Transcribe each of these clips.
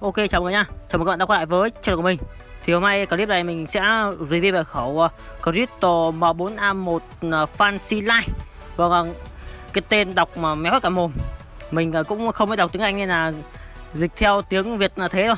Ok chào mọi người nha. Chào mừng các bạn đã quay lại với channel của mình. Thì hôm nay clip này mình sẽ review về khẩu uh, M4A1 uh, Fancy Light Vâng ờ, cái tên đọc mà méo hết cả mồm. Mình uh, cũng không biết đọc tiếng Anh nên là dịch theo tiếng Việt là thế thôi.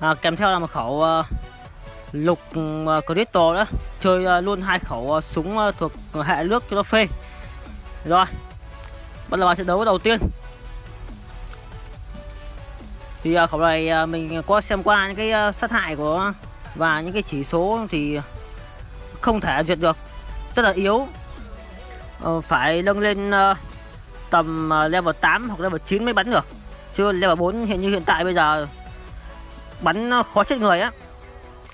À, Kèm theo là một khẩu uh, lục ừ, uh, đó Chơi uh, luôn hai khẩu uh, súng uh, thuộc hệ nước cho nó phê. Rồi Bắt đầu vào trận đấu đầu tiên thì uh, khẩu này uh, mình có xem qua những cái uh, sát hại của và những cái chỉ số thì không thể duyệt được. Rất là yếu. Uh, phải nâng lên uh, tầm uh, level 8 hoặc level 9 mới bắn được. Chứ level 4 hiện như hiện tại bây giờ bắn uh, khó chết người á.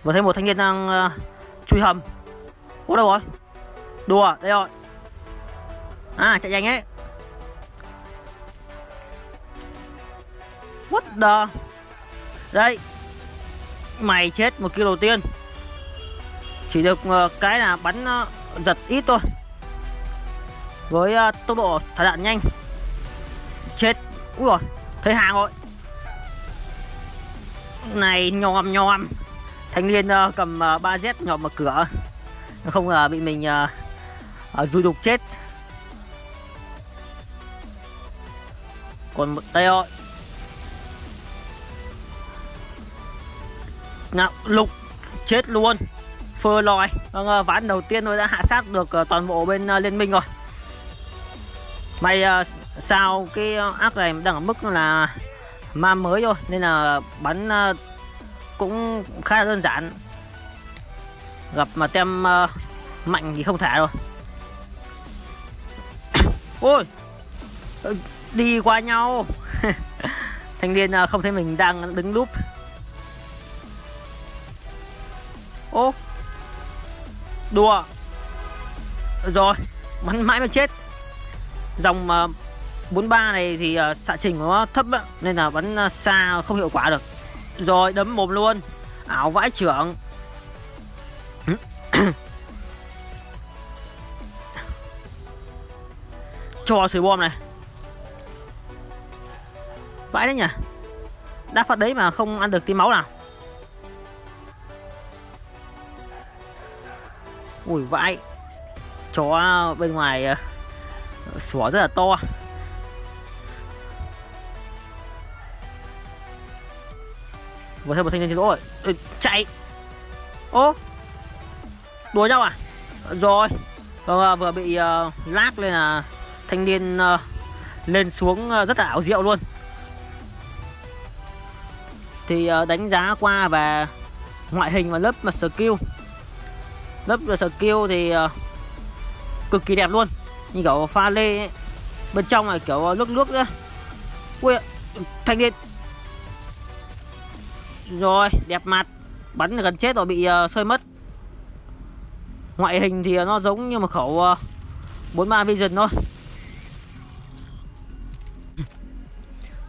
Và thấy một thanh niên đang uh, chui hầm. Ô đâu rồi? Đùa đây rồi. À chạy nhanh ấy. What the? Đây. Mày chết một kill đầu tiên. Chỉ được uh, cái là bắn uh, giật ít thôi. Với uh, tốc độ xả đạn nhanh. Chết. Úi rồi Thấy hàng rồi. Này nhòm nhòm. Thanh niên uh, cầm uh, 3Z nhòm vào cửa. Không uh, bị mình uh, uh, Rùi đục chết. Còn một tay rồi nào lục, chết luôn. Phơ lòi vâng ờ, ván đầu tiên tôi đã hạ sát được ờ, toàn bộ bên ờ, liên minh rồi. May sao cái ác này đang ở mức là ma mới thôi, nên là bắn cũng khá là đơn giản. Gặp mà tem mạnh thì không thả rồi ôi! Đi qua nhau. Thanh niên không thấy mình đang đứng núp đùa. Rồi bắn mãi mà chết. Dòng ờ, uh, 43 này thì uh, xạ trình của nó thấp á, nên là bắn uh, xa không hiệu quả được. Rồi đấm mồm luôn. Ảo vãi trưởng. Cho sửa bom này. Vãi đấy nhỉ. Đá phát đấy mà không ăn được tí máu nào. Ui vãi. Chó bên ngoài uh, sủa rất là to. Vừa thêm một thanh niên trên rồi. Chạy. Ô đùa nhau à? Rồi. Vâng, ờ, vừa bị uh, lác lên là thanh niên uh, lên xuống uh, rất là ảo diệu luôn. Thì uh, đánh giá qua về ngoại hình và lớp mặt skill lớp skill thì ờ, cực kỳ đẹp luôn. Như kiểu pha lê ấy. bên trong là kiểu ờ, nước nước nữa ui thanh niên. Rồi đẹp mặt. Bắn gần chết rồi bị uh, sơi mất. Ngoại hình thì nó giống như một khẩu uh, 43 vision thôi.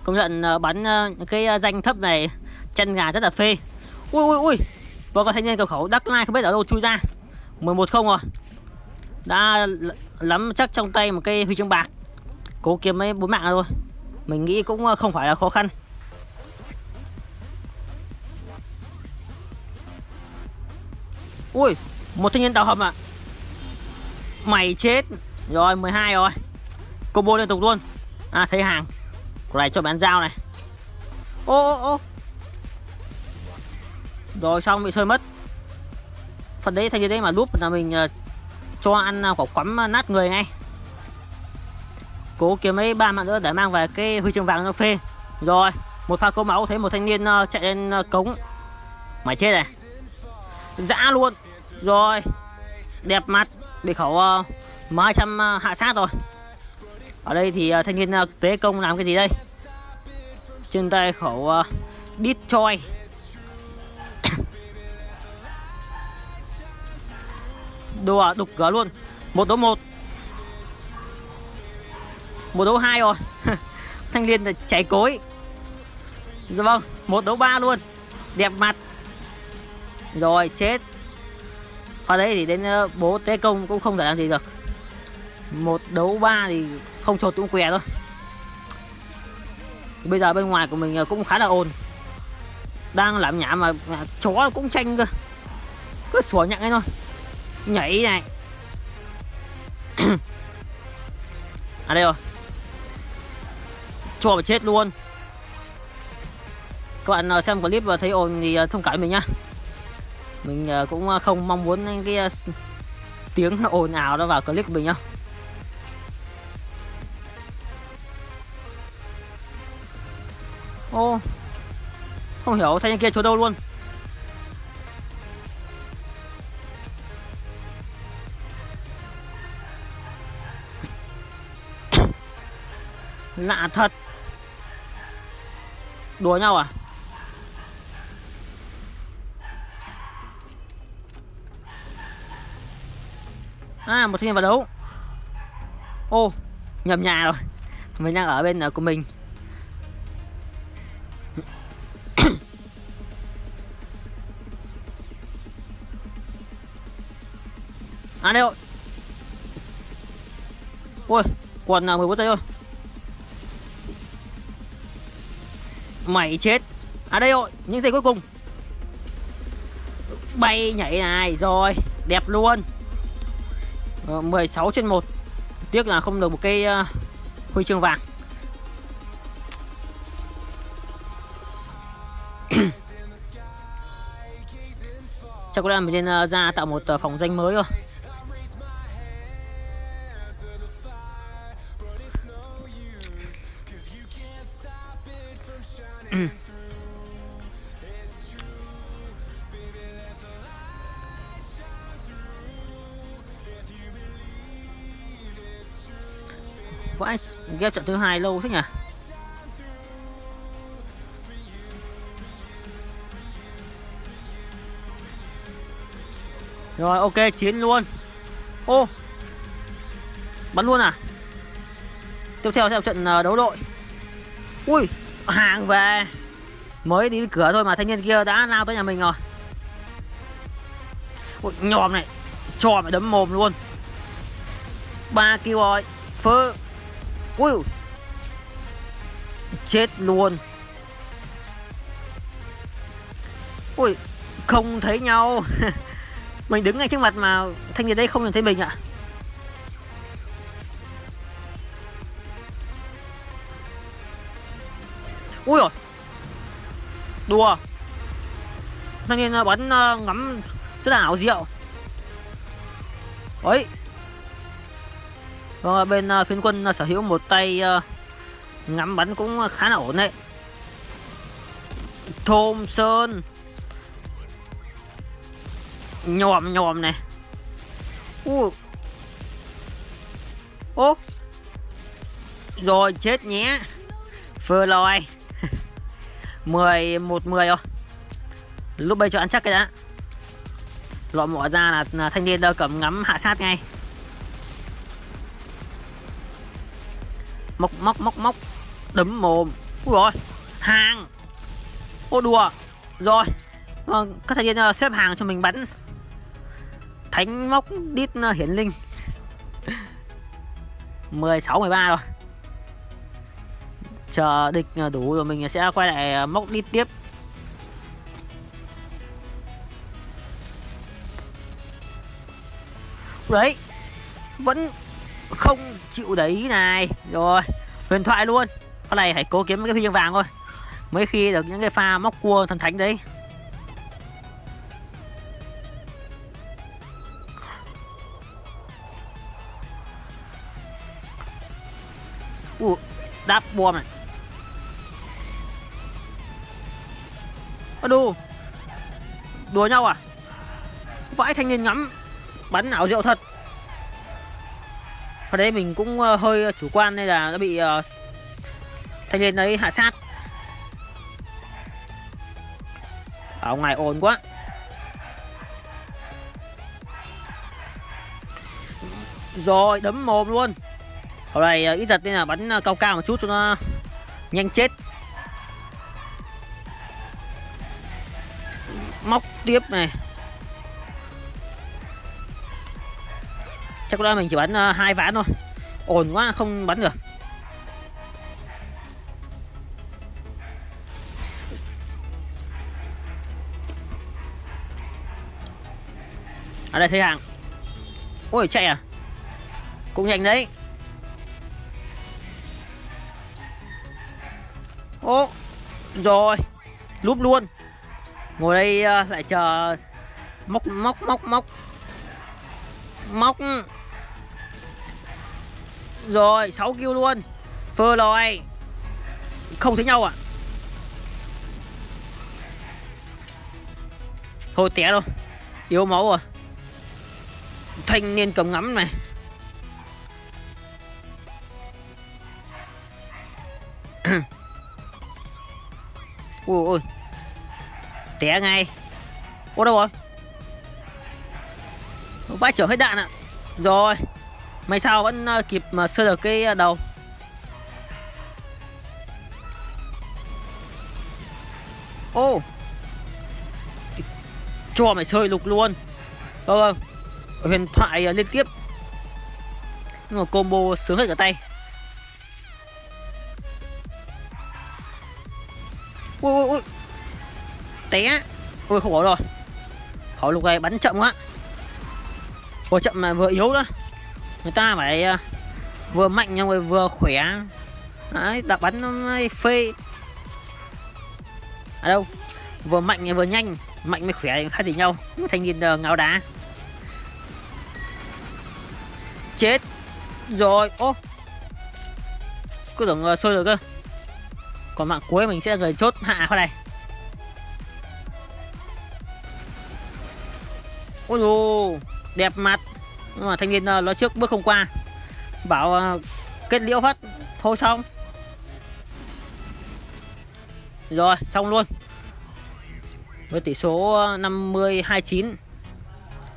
Công nhận uh, bắn uh, cái uh, danh thấp này chân gà rất là phê. Ui ui ui. Và có thanh niên cầu khẩu đắc lai không biết ở đâu chui ra. 11 không rồi. Đã lắm chắc trong tay một cây huy chương bạc. Cố kiếm mấy bốn mạng thôi. Mình nghĩ cũng không phải là khó khăn. Ui, một thanh niên đào hầm à mày chết. Rồi 12 rồi. Combo liên tục luôn. À thấy hàng. Của này cho bán dao này. Ô ô ô. Rồi, xong bị sơi mất phần đấy thay vì đấy mà đúp là mình uh, cho ăn ờ, quả quắm ờ, nát người ngay. Cố kiếm mấy ba mạng nữa để mang về cái huy chương vàng cho phê. Rồi một pha câu máu thấy một thanh niên uh, chạy lên uh, cống. Mày chết này dã luôn. Rồi đẹp mặt bị khẩu uh, mấy trăm uh, hạ sát rồi. Ở đây thì uh, thanh niên uh, tế công làm cái gì đây? Trên tay khẩu uh, đít choi. Đùa à, đục cửa luôn. Một đấu một. Một đấu hai rồi. Thanh niên là chảy cối. Rồi vâng một đấu ba luôn. Đẹp mặt. Rồi chết. Qua đấy thì đến ờ, bố tế công cũng không thể làm gì được. Một đấu ba thì không chột cũng què thôi. Bây giờ bên ngoài của mình ờ, cũng khá là ồn. Đang làm nhảm mà, mà chó cũng tranh cơ. Cứ sủa nhặng ấy thôi nhảy này. À đây rồi. Cho mà chết luôn. Các bạn ờ, xem clip và thấy ồn thì ờ, thông cảm mình nhá. Mình ờ, cũng không mong muốn cái tiếng ồn ào đó vào clip của mình nhá. Ô, không hiểu thanh kia chỗ đâu luôn. Lạ thật. Đùa nhau à? À một thanh niên vào đấu. Ô, nhầm nhà rồi. Mình đang ở bên ờ, của mình. À đây rồi. Ôi còn 14 giây thôi. Mày chết. À đây rồi Những giây cuối cùng. Bay nhảy này Rồi Đẹp luôn. Ờ, 16 trên 1 Tiếc là không được một cái uh, huy chương vàng. Chắc có lẽ mình nên uh, ra tạo một uh, phòng danh mới thôi. Ghép trận thứ hai lâu thế nhỉ? Rồi, ok, chiến luôn. Ô, Bắn luôn à? Tiếp theo theo trận ờ, đấu đội. Ui, hàng về. Mới đi cửa thôi mà thanh niên kia đã lao tới nhà mình rồi. Ui, nhòm này cho mày đấm mồm luôn. Ba kêu rồi. Phơ ui. Chết luôn. Ui, không thấy nhau. Mình đứng ngay trước mặt mà thanh niên đây không nhìn thấy mình ạ. À. ui rồi. Đùa. Thanh niên ờ, bắn ờ, ngắm rất là ảo diệu. Ấy Vâng và bên ờ, phiến quân ờ, sở hữu một tay ờ, ngắm bắn cũng khá là ổn đấy. Thôm sơn. Nhòm nhòm này. U ô. Rồi chết nhé. Phơ lòi 11 10 rồi. Lúc bây cho ăn chắc cái đã. Lọ mỏ ra là, là thanh niên cầm ngắm hạ sát ngay. Móc móc móc móc đấm mồm. Ui rồi hàng. Ô, đùa. Rồi ờ, các thành viên ờ, xếp hàng cho mình bắn. Thánh móc đít ờ, hiển linh. 16 13 rồi. Chờ địch đủ rồi mình sẽ quay lại móc đít tiếp. Đấy, vẫn không chịu đấy này. Rồi huyền thoại luôn. Con này phải cố kiếm cái huy chương vàng thôi. Mấy khi được những cái pha móc cua thần thánh đấy. Ủa, đáp bom này. Đu. Đùa nhau à? Vãi thanh niên ngắm bắn ảo diệu thật. Hồi đấy mình cũng ờ, hơi chủ quan nên là nó bị uh, thanh niên ấy hạ sát. Ờ, Ở ngoài ồn quá. Rồi đấm mồm luôn. Hồi này ít giật nên là bắn cao cao một chút cho nó nhanh chết. Móc tiếp này. chắc đó mình chỉ bắn ờ, hai ván thôi. Ổn quá, không bắn được. Ở đây thấy hàng. Ôi, chạy à? Cũng nhanh đấy. Ô, rồi. Lúp luôn. Ngồi đây ờ, lại chờ. Móc móc móc móc. Móc rồi 6 kêu luôn. Phơ lòi không thấy nhau à? Thôi té rồi yếu máu rồi. Thanh niên cầm ngắm này. Ui ôi té ngay. Ô đâu rồi? Bác chở hết đạn ạ. Rồi. May sao vẫn ờ, kịp mà sơ được cái ờ, đầu? Ô! Oh. Cho mày sơi lục luôn. Vâng vâng Huyền thoại liên tiếp. Nhưng mà combo sướng hết cả tay. Ui ui ui. Té. Ui, không bỏ rồi. Họ lục này bắn chậm quá. Vừa chậm mà vừa yếu nữa người ta phải ờ, vừa mạnh nhưng mà vừa khỏe. Đấy đạp bắn nó phê. Ở đâu? Vừa mạnh vừa nhanh mạnh mới khỏe khác gì nhau. Thành niên ờ, ngáo đá. Chết. Rồi ô. Cứ tưởng uh, sôi rồi cơ. Còn mạng cuối mình sẽ gửi chốt. Hạ qua này ôi dù đẹp mặt nhưng mà thanh niên ờ, nói trước bước không qua. Bảo ờ, kết liễu phát. Thôi xong. Rồi xong luôn. Với tỷ số ờ, 50 29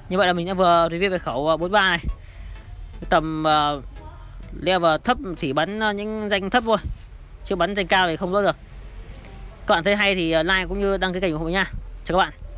như vậy là mình đã vừa review về khẩu 43 này. Tầm uh, level thấp chỉ bắn những danh thấp thôi. Chứ bắn danh cao thì không có được. Các bạn thấy hay thì like cũng như đăng ký kênh của mình nha. Chào các bạn.